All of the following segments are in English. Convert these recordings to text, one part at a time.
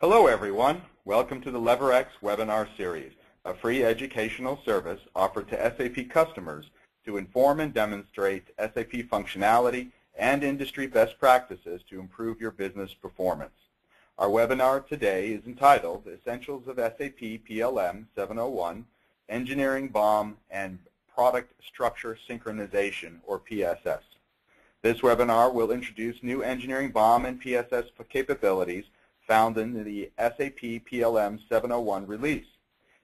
Hello everyone. Welcome to the LeverX webinar series, a free educational service offered to SAP customers to inform and demonstrate SAP functionality and industry best practices to improve your business performance. Our webinar today is entitled Essentials of SAP PLM 701, Engineering BOM and Product Structure Synchronization, or PSS. This webinar will introduce new engineering BOM and PSS capabilities found in the SAP PLM 701 release.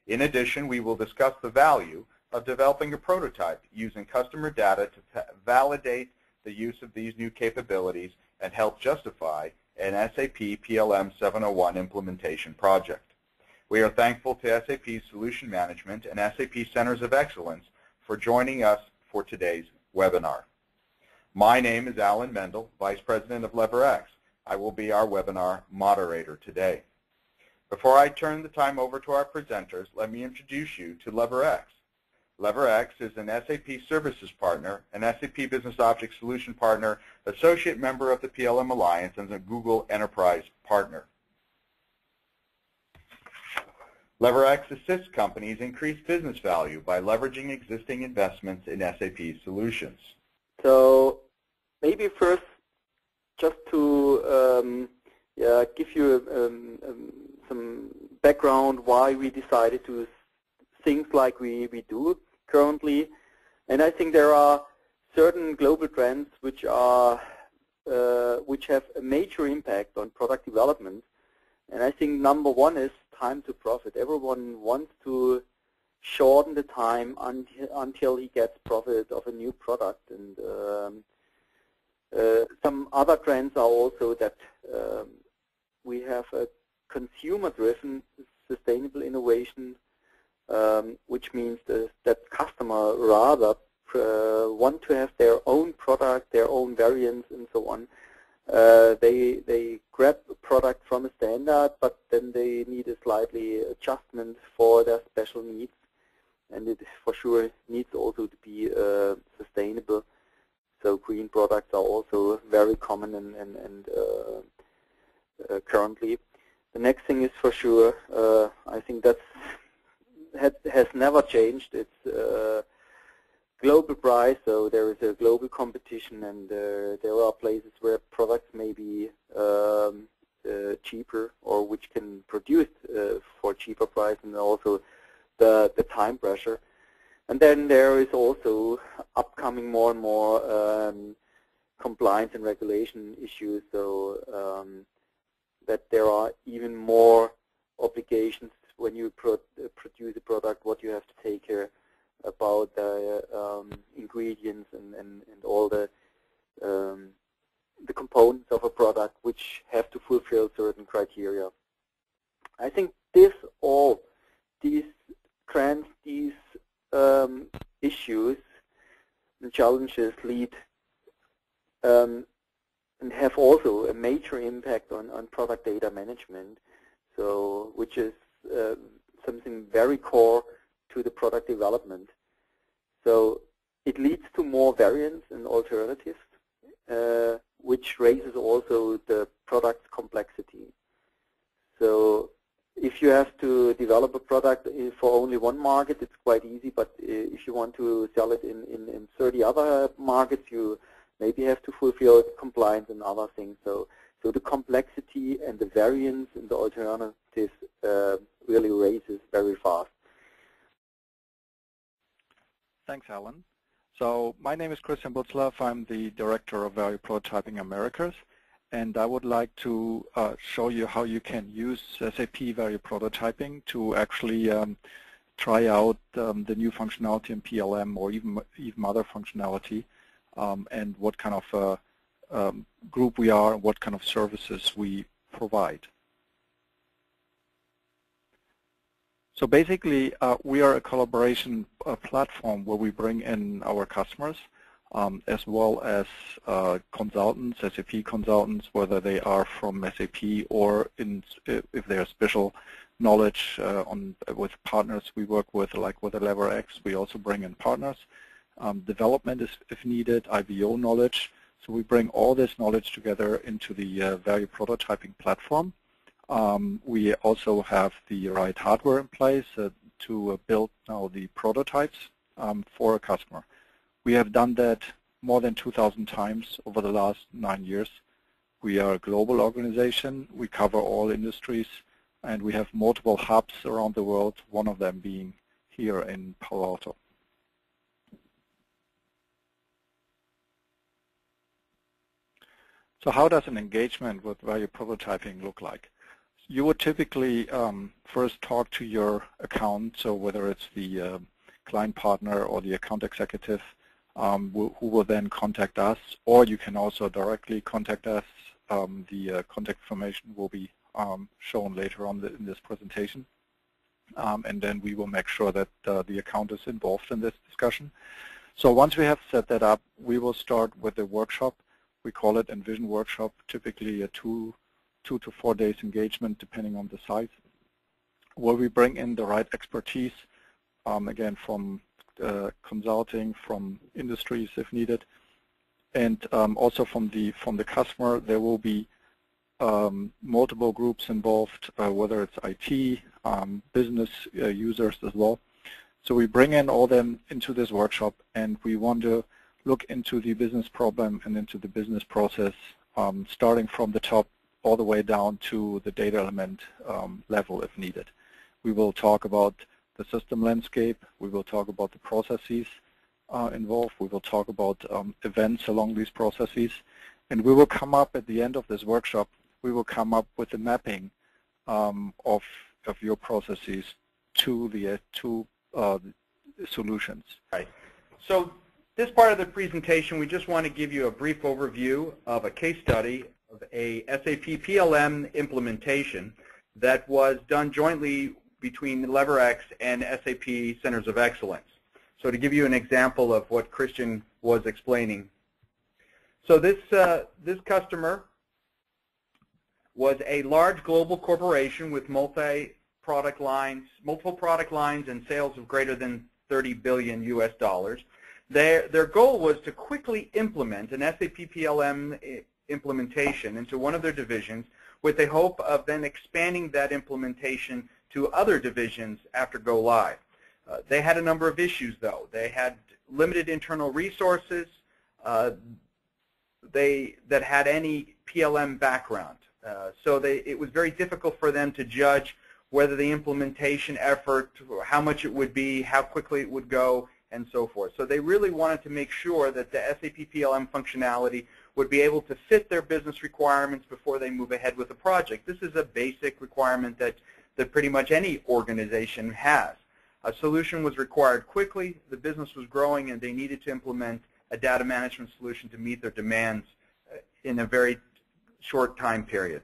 In addition, we will discuss the value of developing a prototype using customer data to validate the use of these new capabilities and help justify an SAP PLM 701 implementation project. We are thankful to SAP Solution Management and SAP Centers of Excellence for joining us for today's webinar. My name is Alan Mendel, Vice President of LeverX. I will be our webinar moderator today. Before I turn the time over to our presenters, let me introduce you to LeverX. LeverX is an SAP Services Partner, an SAP Business Object Solution Partner, associate member of the PLM Alliance, and a Google Enterprise Partner. LeverX assists companies increase business value by leveraging existing investments in SAP solutions. So maybe first just to um, yeah, give you um, um, some background why we decided to think like we, we do currently. And I think there are certain global trends which are uh, which have a major impact on product development. And I think number one is time to profit. Everyone wants to shorten the time until, until he gets profit of a new product. And um, some other trends are also that um, we have a consumer-driven sustainable innovation, um, which means that, that customer rather uh, want to have their own product, their own variants, and so on. Uh, they they grab a product from a standard, but then they need a slightly adjustment for their special needs, and it for sure needs also to be uh, sustainable. So green products are also very common and, and, and uh, uh, currently. The next thing is for sure, uh, I think that has never changed. It's uh, global price, so there is a global competition, and uh, there are places where products may be um, uh, cheaper or which can produce for cheaper price, and also the the time pressure. And then there is also upcoming more and more um, compliance and regulation issues, so um, that there are even more obligations when you pro produce a product, what you have to take care about the um, ingredients and, and, and all the um, the components of a product which have to fulfill certain criteria. I think this all, these trends, these um, issues and challenges lead um, and have also a major impact on, on product data management, so which is uh, something very core to the product development. So it leads to more variants and alternatives, uh, which raises also the product complexity. So if you have to develop a product for only one market, it's quite easy. But if you want to sell it in, in, in 30 other markets, you maybe have to fulfill compliance and other things. So, so the complexity and the variance and the alternatives uh, really raises very fast. Thanks, Alan. So my name is Christian Butzlaff. I'm the Director of Value Prototyping Americas and I would like to uh, show you how you can use SAP Value Prototyping to actually um, try out um, the new functionality in PLM or even even other functionality um, and what kind of uh, um, group we are, and what kind of services we provide. So basically, uh, we are a collaboration uh, platform where we bring in our customers um, as well as uh, consultants, SAP consultants, whether they are from SAP or in, if they are special knowledge uh, on with partners we work with, like with LeverX, we also bring in partners. Um, development is, if needed, IVO knowledge. So we bring all this knowledge together into the uh, value prototyping platform. Um, we also have the right hardware in place uh, to uh, build now the prototypes um, for a customer. We have done that more than 2,000 times over the last nine years. We are a global organization. We cover all industries, and we have multiple hubs around the world, one of them being here in Palo Alto. So how does an engagement with value prototyping look like? You would typically um, first talk to your account, so whether it's the uh, client partner or the account executive um, who, will then contact us, or you can also directly contact us. Um, the uh, contact information will be um, shown later on the, in this presentation. Um, and then we will make sure that uh, the account is involved in this discussion. So once we have set that up, we will start with a workshop we call it Envision Workshop, typically a two, two to four days engagement depending on the size, where we bring in the right expertise, um, again from consulting, from industries if needed, and um, also from the from the customer. There will be um, multiple groups involved, uh, whether it's IT, um, business uh, users as well. So we bring in all them into this workshop, and we want to look into the business problem and into the business process, um, starting from the top all the way down to the data element um, level if needed. We will talk about the system landscape. We will talk about the processes uh, involved. We will talk about um, events along these processes. And we will come up at the end of this workshop, we will come up with a mapping um, of, of your processes to the uh, two uh, solutions. Right. So this part of the presentation, we just want to give you a brief overview of a case study of a SAP PLM implementation that was done jointly between LeverX and SAP Centers of Excellence. So to give you an example of what Christian was explaining. So this, uh, this customer was a large global corporation with multi-product lines, multiple product lines and sales of greater than 30 billion US dollars. Their, their goal was to quickly implement an SAP PLM eh, implementation into one of their divisions with the hope of then expanding that implementation to other divisions after go live. Uh, they had a number of issues though. They had limited internal resources uh, they, that had any PLM background. Uh, so they, it was very difficult for them to judge whether the implementation effort, how much it would be, how quickly it would go, and so forth. So they really wanted to make sure that the SAP PLM functionality would be able to fit their business requirements before they move ahead with the project. This is a basic requirement that, that pretty much any organization has. A solution was required quickly, the business was growing, and they needed to implement a data management solution to meet their demands uh, in a very short time period.